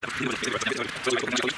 Gracias.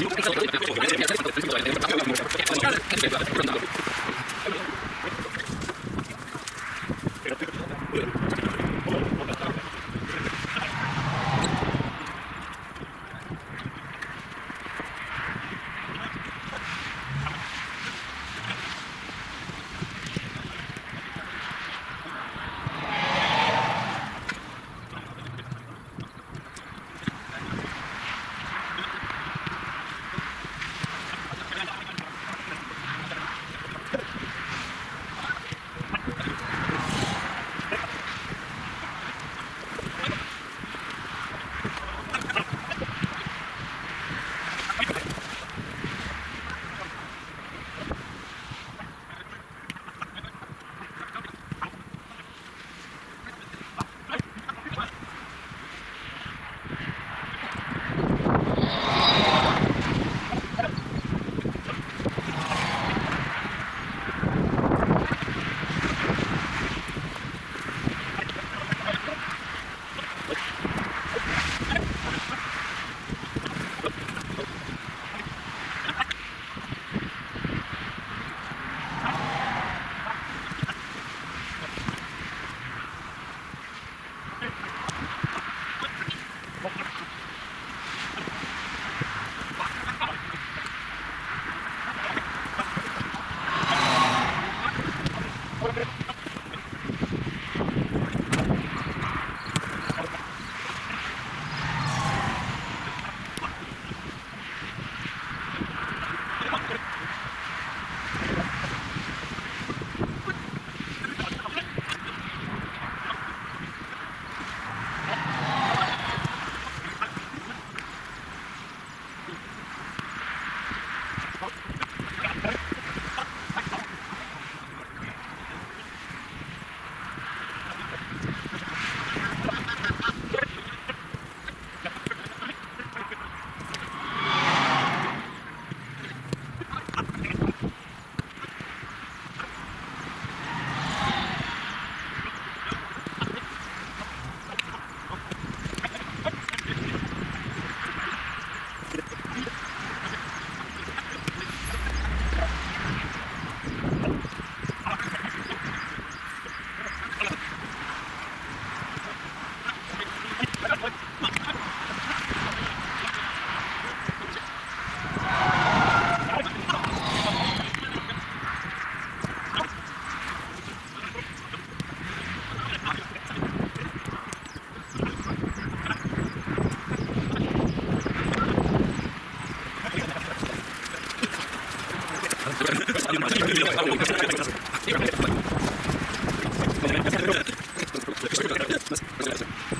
よかった。私たちは。